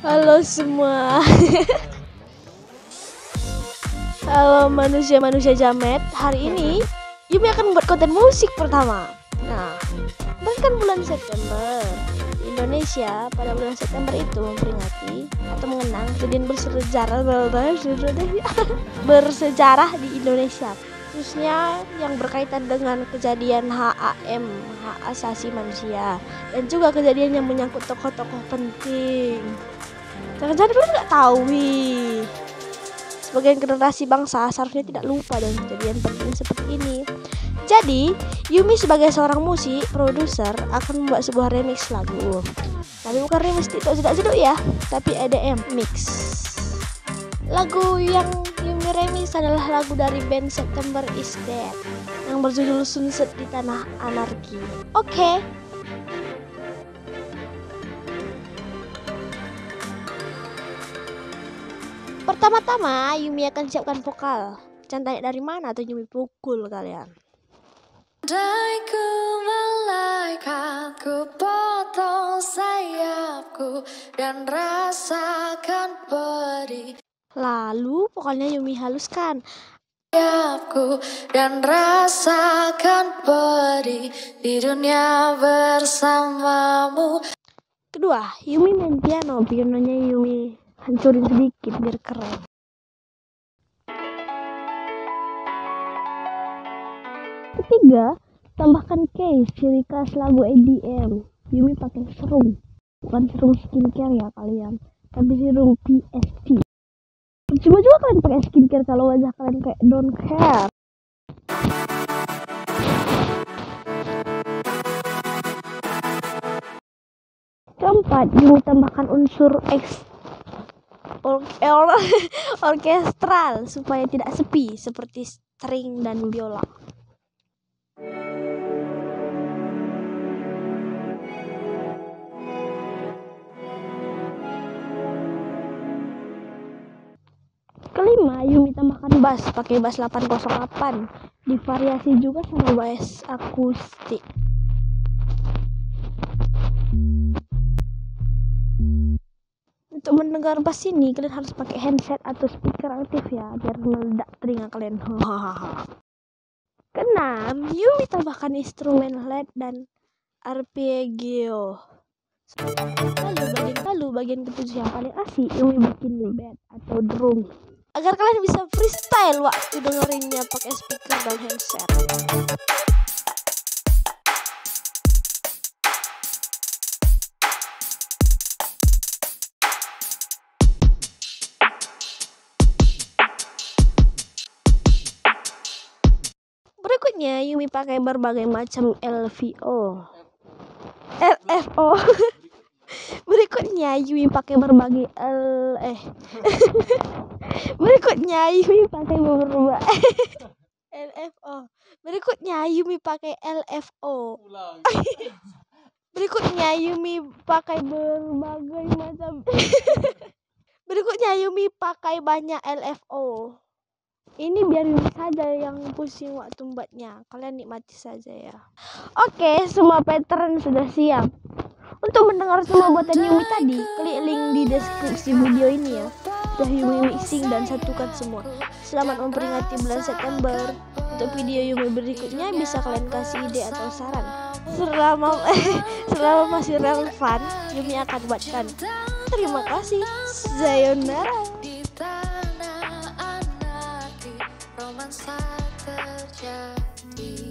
Halo semua. Halo manusia-manusia jamet. Hari ini Yumi akan membuat konten musik pertama. Nah, bahkan bulan September Indonesia pada bulan September itu memperingati atau mengenang kejadian bersejarah bersejarah di Indonesia khususnya yang berkaitan dengan kejadian HAM, hak asasi manusia dan juga kejadian yang menyangkut tokoh-tokoh penting. Jangan-jangan kalian nggak tahu wih. Sebagian generasi bangsa seharusnya tidak lupa dengan kejadian penting seperti ini. Jadi, Yumi sebagai seorang musik, produser akan membuat sebuah remix lagu. Tapi bukan remix tidak sedap ya, tapi EDM mix. Lagu yang Yumi remix adalah lagu dari band September is Dead yang berjudul Sunset di Tanah Anarki. Oke. Okay. Pertama-tama Yumi akan siapkan vokal. Cantik dari mana tuh Yumi pukul kalian? Daiku malaikat ku potong sayapku dan rasakan pedih Lalu pokoknya Yumi haluskan sayapku dan rasakan pedih di dunia bersamamu Kedua, Yumi main piano. Pianonya Yumi hancurin sedikit biar keren. Ketiga, tambahkan case ciri khas lagu EDM. Yumi pakai serum, bukan serum skincare ya kalian, tapi serum PST. Coba juga kalian pakai skincare kalau wajah kalian kayak don't care. Keempat, Yumi tambahkan unsur X or or orkestral supaya tidak sepi seperti string dan biola. Kelima, Yumi tambahkan bass pakai bass 808. Divariasi juga sama bass akustik. Untuk mendengar bass ini kalian harus pakai headset atau speaker aktif ya biar meledak telinga kalian. Keenam, Yumi tambahkan instrumen LED dan arpeggio. Lalu bagian lalu bagian ketujuh yang paling asik Yumi bikin bed atau drum agar kalian bisa freestyle waktu dengerinnya pakai speaker dan headset. Berikutnya Yumi pakai berbagai macam LVO. LFO. Berikutnya Yumi pakai berbagai L eh. Berikutnya Yumi pakai berbagai LFO. Berikutnya Yumi pakai LFO. Berikutnya Yumi pakai berbagai macam Berikutnya Yumi pakai banyak LFO. Ini biar Yumi saja yang pusing waktu membuatnya. Kalian nikmati saja ya. Oke, semua pattern sudah siap. Untuk mendengar semua buatan Yumi tadi, klik link di deskripsi video ini ya. Sudah Yumi mixing dan satukan semua. Selamat memperingati bulan September. Untuk video Yumi berikutnya bisa kalian kasih ide atau saran. Selama selama masih relevan, Yumi akan buatkan. Terima kasih. Sayonara. Saat terjadi.